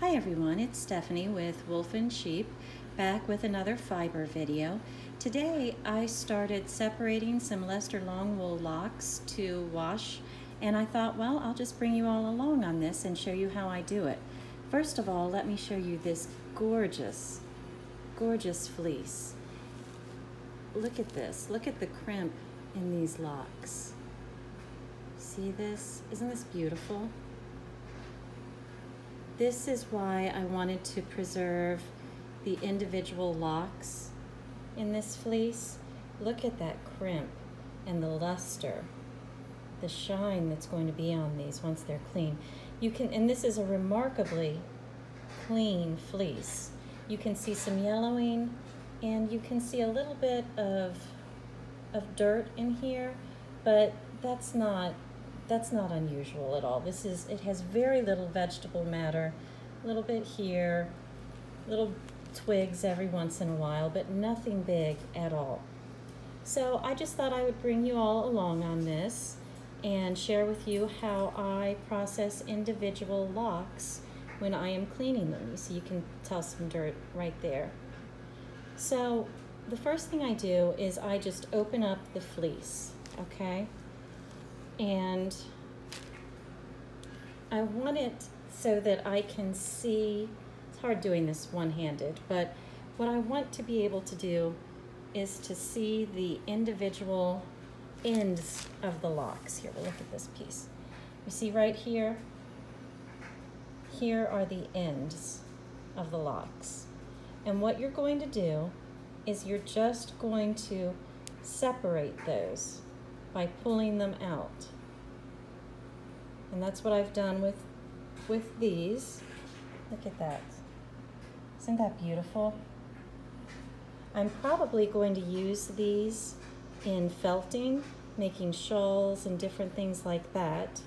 Hi everyone, it's Stephanie with Wolf and Sheep, back with another fiber video. Today I started separating some Leicester long wool locks to wash and I thought, well, I'll just bring you all along on this and show you how I do it. First of all, let me show you this gorgeous, gorgeous fleece. Look at this, look at the crimp in these locks. See this? Isn't this beautiful? This is why I wanted to preserve the individual locks in this fleece. Look at that crimp and the luster, the shine that's going to be on these once they're clean. You can, and this is a remarkably clean fleece. You can see some yellowing and you can see a little bit of, of dirt in here, but that's not that's not unusual at all. This is, it has very little vegetable matter, a little bit here, little twigs every once in a while, but nothing big at all. So I just thought I would bring you all along on this and share with you how I process individual locks when I am cleaning them. You see you can tell some dirt right there. So the first thing I do is I just open up the fleece, okay? And I want it so that I can see, it's hard doing this one-handed, but what I want to be able to do is to see the individual ends of the locks. Here, we'll look at this piece. You see right here, here are the ends of the locks. And what you're going to do is you're just going to separate those by pulling them out. And that's what I've done with, with these. Look at that. Isn't that beautiful? I'm probably going to use these in felting, making shawls and different things like that.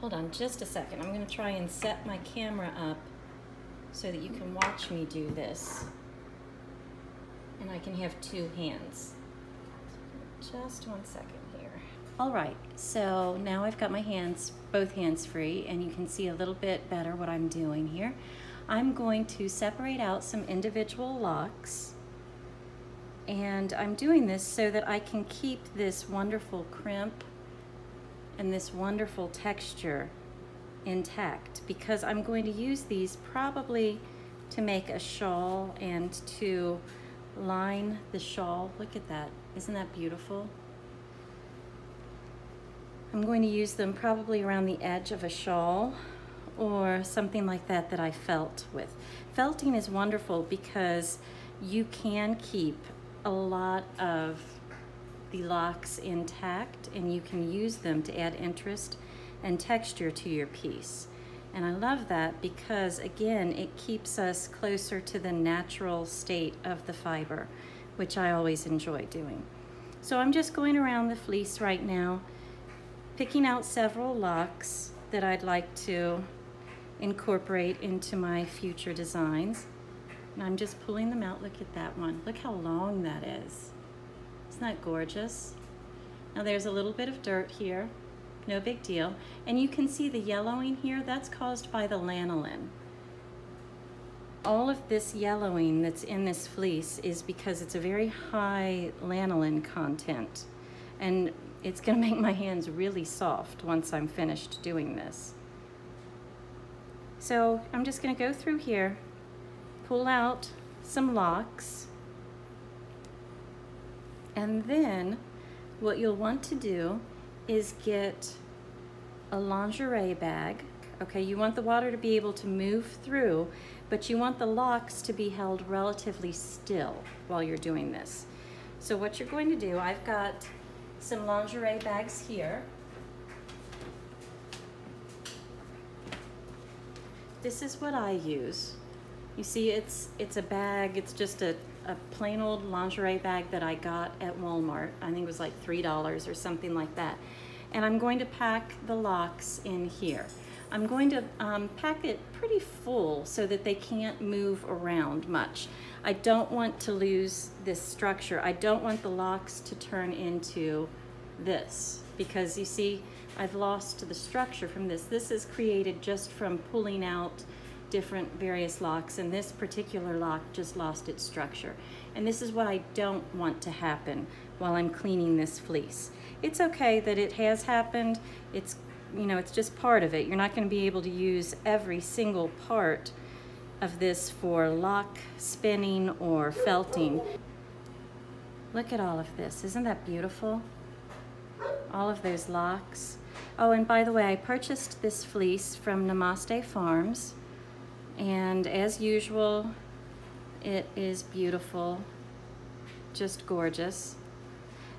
Hold on just a second. I'm going to try and set my camera up so that you can watch me do this. And I can have two hands. Just one second here. All right, so now I've got my hands, both hands free, and you can see a little bit better what I'm doing here. I'm going to separate out some individual locks, and I'm doing this so that I can keep this wonderful crimp and this wonderful texture intact because I'm going to use these probably to make a shawl and to line the shawl. Look at that. Isn't that beautiful? I'm going to use them probably around the edge of a shawl or something like that that I felt with. Felting is wonderful because you can keep a lot of the locks intact and you can use them to add interest and texture to your piece. And I love that because again, it keeps us closer to the natural state of the fiber which I always enjoy doing. So I'm just going around the fleece right now, picking out several locks that I'd like to incorporate into my future designs. And I'm just pulling them out. Look at that one. Look how long that is. Isn't that gorgeous? Now there's a little bit of dirt here. No big deal. And you can see the yellowing here. That's caused by the lanolin all of this yellowing that's in this fleece is because it's a very high lanolin content and it's going to make my hands really soft once I'm finished doing this. So I'm just going to go through here, pull out some locks, and then what you'll want to do is get a lingerie bag. Okay, you want the water to be able to move through but you want the locks to be held relatively still while you're doing this. So what you're going to do, I've got some lingerie bags here. This is what I use. You see, it's it's a bag, it's just a, a plain old lingerie bag that I got at Walmart. I think it was like $3 or something like that. And I'm going to pack the locks in here. I'm going to um, pack it pretty full so that they can't move around much. I don't want to lose this structure. I don't want the locks to turn into this because you see, I've lost the structure from this. This is created just from pulling out different various locks and this particular lock just lost its structure. And this is what I don't want to happen while I'm cleaning this fleece. It's okay that it has happened. It's, you know, it's just part of it. You're not gonna be able to use every single part of this for lock spinning or felting. Look at all of this, isn't that beautiful? All of those locks. Oh, and by the way, I purchased this fleece from Namaste Farms. And as usual, it is beautiful, just gorgeous.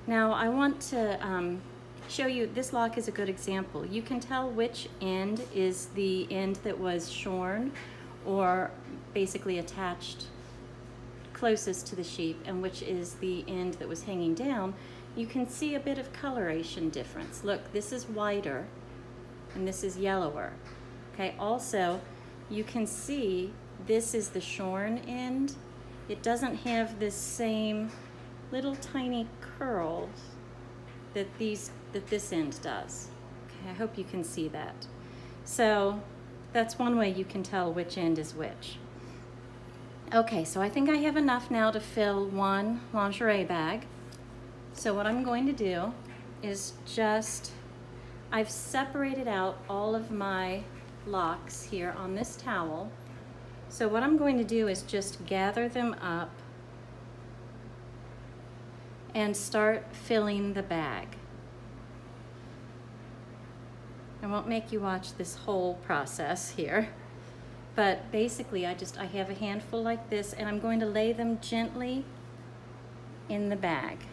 Now I want to um, show you, this lock is a good example. You can tell which end is the end that was shorn or basically attached closest to the sheep and which is the end that was hanging down, you can see a bit of coloration difference. Look, this is whiter and this is yellower. Okay, also you can see this is the shorn end. It doesn't have this same little tiny curls that these that this end does. Okay, I hope you can see that. So that's one way you can tell which end is which. Okay, so I think I have enough now to fill one lingerie bag. So what I'm going to do is just, I've separated out all of my locks here on this towel. So what I'm going to do is just gather them up and start filling the bag. I won't make you watch this whole process here, but basically I just, I have a handful like this and I'm going to lay them gently in the bag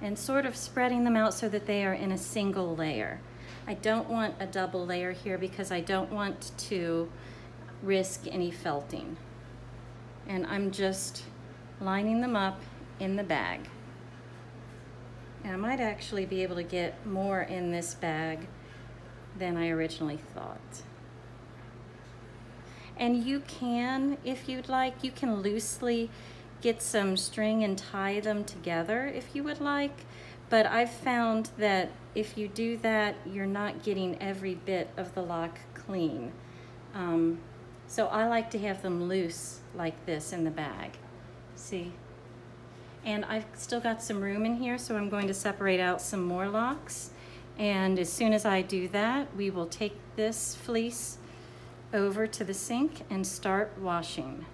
and sort of spreading them out so that they are in a single layer. I don't want a double layer here because I don't want to risk any felting. And I'm just lining them up in the bag. And I might actually be able to get more in this bag than I originally thought. And you can, if you'd like, you can loosely get some string and tie them together if you would like. But I've found that if you do that, you're not getting every bit of the lock clean. Um, so I like to have them loose like this in the bag. See? And I've still got some room in here, so I'm going to separate out some more locks. And as soon as I do that, we will take this fleece over to the sink and start washing.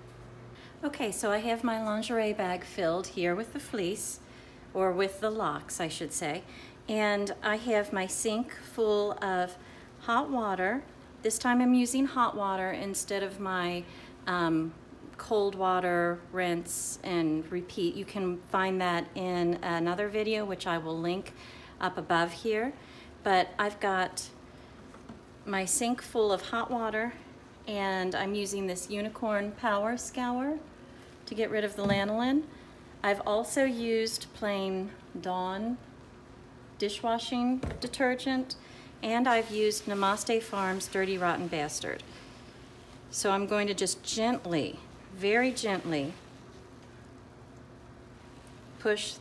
Okay, so I have my lingerie bag filled here with the fleece, or with the locks, I should say. And I have my sink full of hot water. This time I'm using hot water instead of my um, cold water, rinse, and repeat. You can find that in another video, which I will link up above here. But I've got my sink full of hot water, and I'm using this Unicorn Power Scour to get rid of the lanolin. I've also used plain Dawn dishwashing detergent, and I've used Namaste Farms Dirty Rotten Bastard. So I'm going to just gently very gently push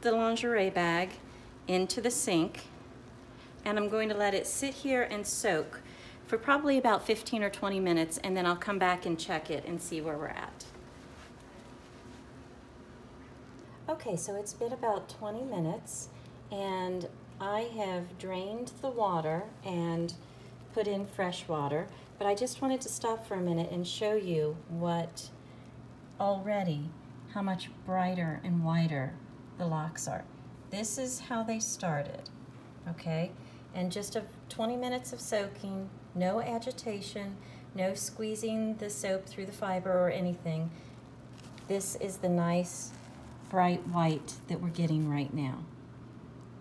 the lingerie bag into the sink and I'm going to let it sit here and soak for probably about 15 or 20 minutes and then I'll come back and check it and see where we're at. Okay, so it's been about 20 minutes and I have drained the water and put in fresh water. But I just wanted to stop for a minute and show you what already, how much brighter and whiter the locks are. This is how they started, okay? And just a 20 minutes of soaking, no agitation, no squeezing the soap through the fiber or anything. This is the nice bright white that we're getting right now.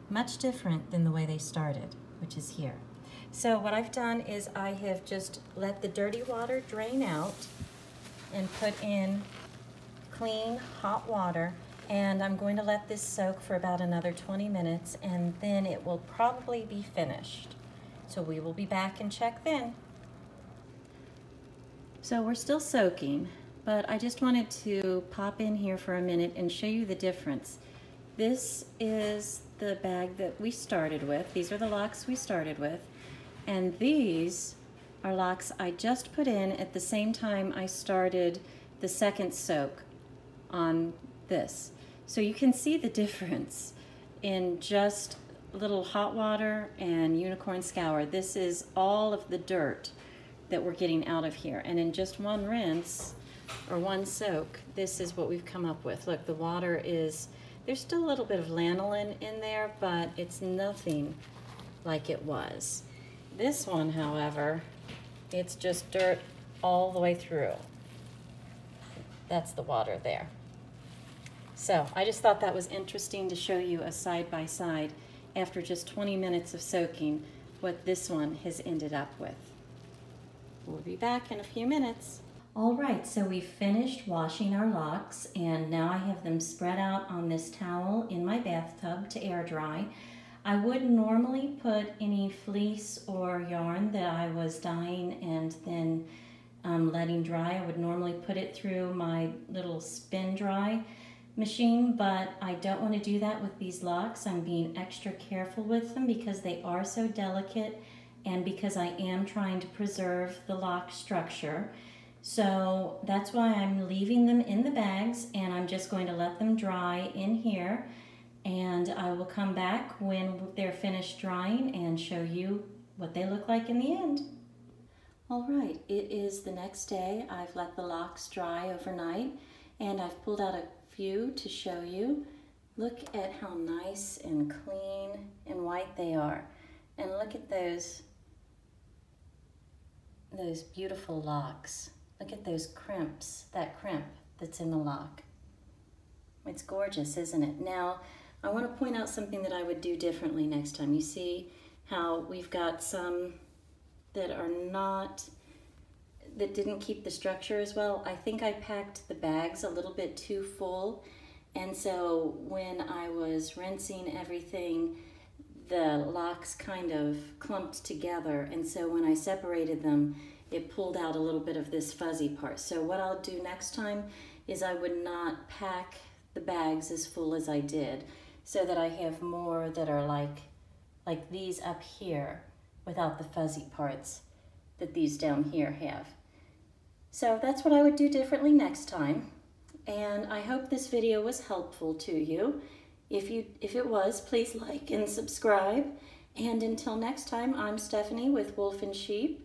Much different than the way they started, which is here. So what I've done is I have just let the dirty water drain out and put in clean hot water and I'm going to let this soak for about another 20 minutes and then it will probably be finished. So we will be back and check then. So we're still soaking, but I just wanted to pop in here for a minute and show you the difference. this is the bag that we started with. These are the locks we started with. And these are locks I just put in at the same time I started the second soak on this. So you can see the difference in just little hot water and unicorn scour. This is all of the dirt that we're getting out of here. And in just one rinse or one soak, this is what we've come up with. Look, the water is, there's still a little bit of lanolin in there, but it's nothing like it was. This one, however, it's just dirt all the way through. That's the water there. So I just thought that was interesting to show you a side by side after just 20 minutes of soaking what this one has ended up with. We'll be back in a few minutes. All right, so we've finished washing our locks and now I have them spread out on this towel in my bathtub to air dry. I would normally put any fleece or yarn that I was dyeing and then um, letting dry. I would normally put it through my little spin dry machine, but I don't want to do that with these locks. I'm being extra careful with them because they are so delicate and because I am trying to preserve the lock structure. So that's why I'm leaving them in the bags and I'm just going to let them dry in here and I will come back when they're finished drying and show you what they look like in the end. All right, it is the next day. I've let the locks dry overnight and I've pulled out a few to show you. Look at how nice and clean and white they are. And look at those, those beautiful locks. Look at those crimps, that crimp that's in the lock. It's gorgeous, isn't it? Now, I want to point out something that I would do differently next time. You see how we've got some that are not, that didn't keep the structure as well. I think I packed the bags a little bit too full. And so when I was rinsing everything, the locks kind of clumped together. And so when I separated them, it pulled out a little bit of this fuzzy part. So what I'll do next time is I would not pack the bags as full as I did so that I have more that are like, like these up here without the fuzzy parts that these down here have. So that's what I would do differently next time. And I hope this video was helpful to you. If, you, if it was, please like and subscribe. And until next time, I'm Stephanie with Wolf and Sheep.